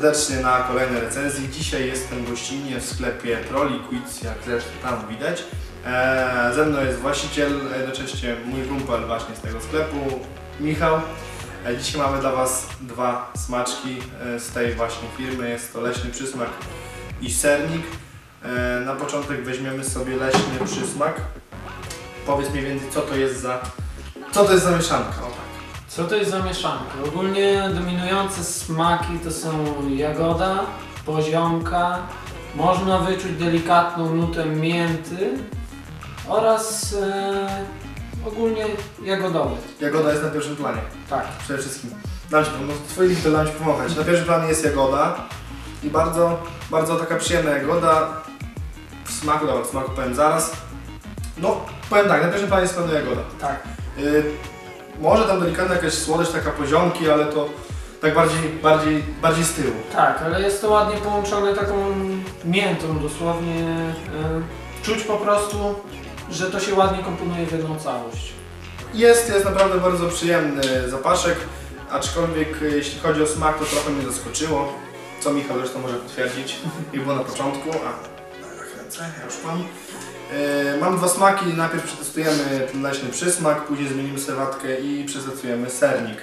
serdecznie na kolejnej recenzji. Dzisiaj jestem gościnnie w sklepie ProLiquids, jak zresztą tam widać. Eee, ze mną jest właściciel, jednocześnie mój kumpel właśnie z tego sklepu, Michał. E, dzisiaj mamy dla Was dwa smaczki e, z tej właśnie firmy. Jest to leśny przysmak i sernik. E, na początek weźmiemy sobie leśny przysmak. Powiedz mniej więcej co to jest za, co to jest za mieszanka. Co to jest za mieszanka? Ogólnie dominujące smaki to są jagoda, poziomka, można wyczuć delikatną nutę mięty oraz e, ogólnie jagodowy. Jagoda jest na pierwszym planie. Tak. Przede wszystkim. Dam Ci, no, Twój list dam Ci pomagać. Na pierwszym planie jest jagoda i bardzo, bardzo taka przyjemna jagoda. W smaku, dobra, w smaku powiem zaraz. No, powiem tak, na pierwszym planie jest pewna jagoda. Tak. Yy, może tam delikatna jakaś słodycz, taka poziomki, ale to tak bardziej, bardziej, bardziej z tyłu. Tak, ale jest to ładnie połączone taką miętą dosłownie. E, czuć po prostu, że to się ładnie komponuje w jedną całość. Jest, jest naprawdę bardzo przyjemny zapaszek, aczkolwiek y, jeśli chodzi o smak, to trochę mnie zaskoczyło, co Michał zresztą może potwierdzić i było na początku. A, tak, ręce, ja już mam. Mam dwa smaki, najpierw przetestujemy ten leśny przysmak, później zmienimy serwatkę i przetestujemy sernik.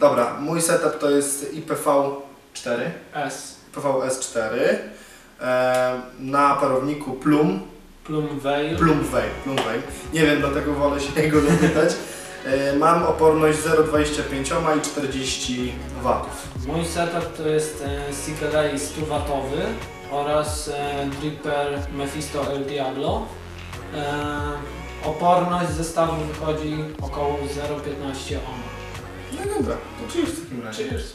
Dobra, mój setup to jest IPV4, S. IPVS4 e, na parowniku Plum, Plum Veil. Plum Veil, Plum Veil. Nie wiem, dlatego wolę się jego dopytać. E, Mam oporność 0,25 i 40 watów. Mój setup to jest CKD 100 watowy oraz e, Dripper Mephisto El Diablo. E, oporność zestawu wychodzi około 0,15 ohm. No dobra, to cheers w takim razie. Cheers.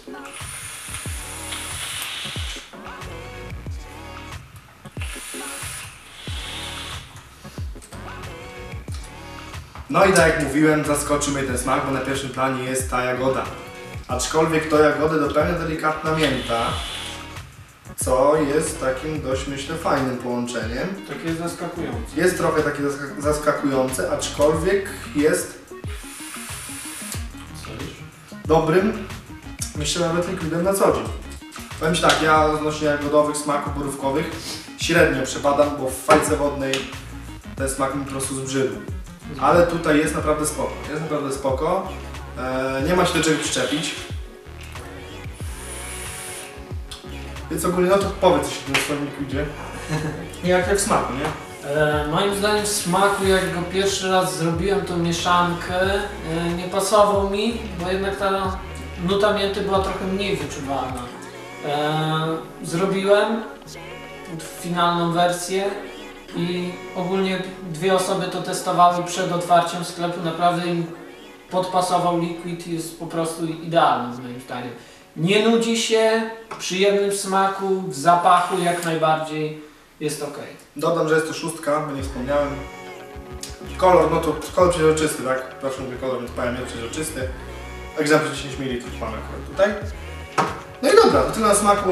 No i tak jak mówiłem, zaskoczył mnie ten smak, bo na pierwszym planie jest ta jagoda. Aczkolwiek to jagodę dopełnia delikatna mięta, co jest takim dość myślę fajnym połączeniem. Takie zaskakujące. Jest trochę takie zask- zaskakujące, aczkolwiek jest dobrym, myślę nawet likwidem na co dzień. Powiem Ci tak, ja odnośnie jagodowych smaków borówkowych średnio przepadam, bo w fajce wodnej ten smak mi po prostu zbrzydł. Ale tutaj jest naprawdę spoko, jest naprawdę spoko. E, nie ma się do czego przyczepić. Więc ogólnie, no to powiedz coś o tym swoim likwidzie. Jak, jak w smaku, nie? E, moim zdaniem w smaku, jak go pierwszy raz zrobiłem tą mieszankę, e, nie pasował mi, bo jednak ta nuta mięty była trochę mniej wyczuwalna. E, zrobiłem finalną wersję i ogólnie dwie osoby to testowały przed otwarciem sklepu. Naprawdę im podpasował liquid i jest po prostu idealny moim zdaniem. Nie nudzi się, przyjemny w smaku, w zapachu jak najbardziej jest ok. Dodam, że jest to szóstka, bo nie wspomniałem. Kolor, no to kolor przeźroczysty, tak? Zawsze mówię kolor, więc powiem, jest przeźroczysty. Egzemplarz 10 ml mamy akurat tutaj. No i dobra, tyle na smaku,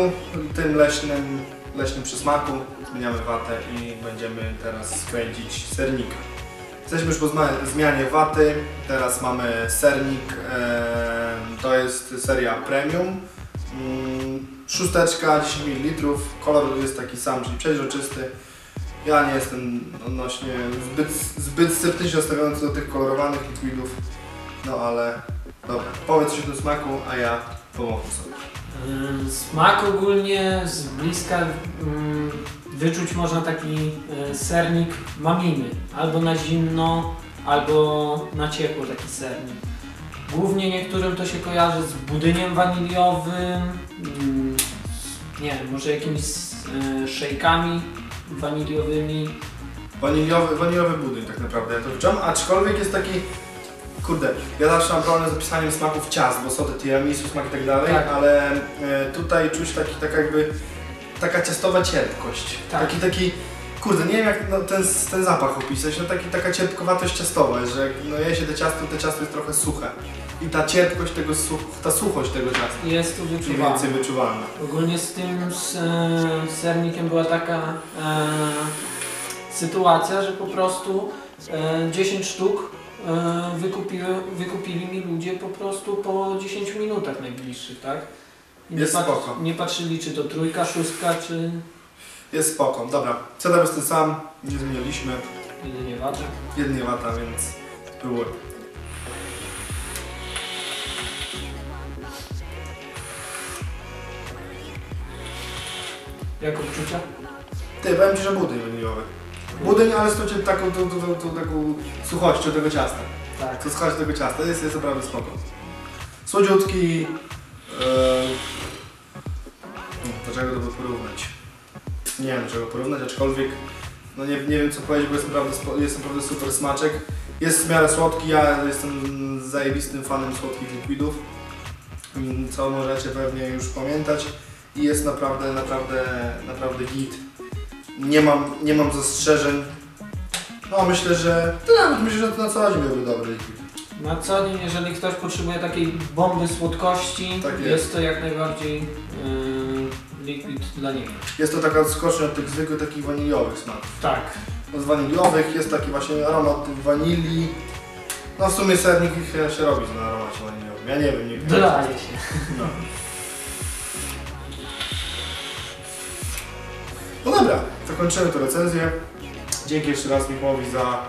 tym leśnym, leśnym przysmaku. Zmieniamy watę i będziemy teraz skręcić sernika. Jesteśmy już po zmianie waty, teraz mamy sernik, e, jest seria premium. Mm, Szósteczka, 10 ml, kolor jest taki sam, czyli przeźroczysty. Ja nie jestem odnośnie zbyt, zbyt sceptycznie nastawiony do tych kolorowanych liquidów, no ale dobra, powiedz coś o tym smaku, a ja pomogę sobie. Ym, Smak ogólnie z bliska ym, wyczuć można taki y, sernik maminy. Albo na zimno, albo na ciepło taki sernik. Głównie niektórym to się kojarzy z budyniem waniliowym, ym, z, nie wiem, może jakimiś y, szejkami waniliowymi. Waniliowy, waniliowy budyń tak naprawdę ja to wyczułam, aczkolwiek jest taki, kurde, ja zawsze mam problem z opisaniem smaków ciast, bo te tiramisu, smak i tak dalej, Tak. ale e, tutaj czuć taki, taka jakby, taka ciastowa cierpkość. Tak. Taki, taki, kurde, nie wiem jak no, ten, ten zapach opisać, no taki, taka cierpkowatość ciastowa, że jak no, je się te ciasto, to ciasto jest trochę suche. I ta cierpkość tego, ta suchość tego ciasta Jest tu mniej więcej wyczuwalna. Ogólnie z tym z, e, sernikiem była taka e, sytuacja, że po prostu e, 10 sztuk e, wykupiły, wykupili mi ludzie po prostu po 10 minutach najbliższych, tak? I nie, Jest spoko. nie patrzyli czy to trójka, szóstka, czy Jest spoko, dobra. Setup jest ten sam, nie zmieniliśmy. jedynie wata. Jedynie wata, więc próbuję. Jak odczucia? Ty, powiem Ci, że budyń waniliowy. Budyń, ale z tą, taką, tą, tą, tą, tą, taką suchością tego ciasta. Tak. Co schodzi tego ciasta, jest, jest naprawdę spoko. Słodziutki. Yy... Do czego to by porównać? Nie wiem do czego porównać, aczkolwiek no nie, nie wiem co powiedzieć, bo jest naprawdę, jest naprawdę super smaczek. Jest w miarę słodki, ja jestem zajebistym fanem słodkich likwidów. Co możecie pewnie już pamiętać. I jest naprawdę, naprawdę, naprawdę git. Nie mam, nie mam zastrzeżeń. No myślę, że to nawet myślę, że to na co dzień byłby dobry likwid. Na co dzień, jeżeli ktoś potrzebuje takiej bomby słodkości, Tak jest. jest. to jak najbardziej yy, liquid. Jest to taka skocznia od tych zwykłych takich waniliowych smaków. Tak. Od waniliowych jest taki właśnie aromat wanilii. No w sumie sernik się robi na aromacie waniliowym. Ja nie wiem, nie wiem. Dodaje się. No. no dobra, zakończymy tę recenzję. Dzięki jeszcze raz Michałowi za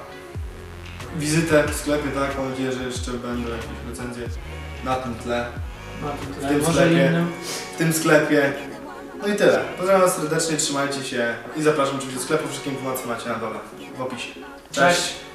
wizytę w sklepie, tak? Mam nadzieję, że jeszcze będą jakieś recenzje na tym tle, W tym sklepie. w tym sklepie. No i tyle. Pozdrawiam Was serdecznie, trzymajcie się i zapraszam oczywiście do sklepu. Wszystkie informacje macie na dole w opisie. Cześć.